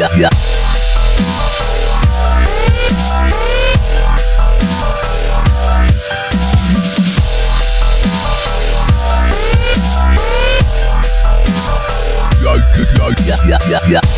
yeah, yeah. yeah.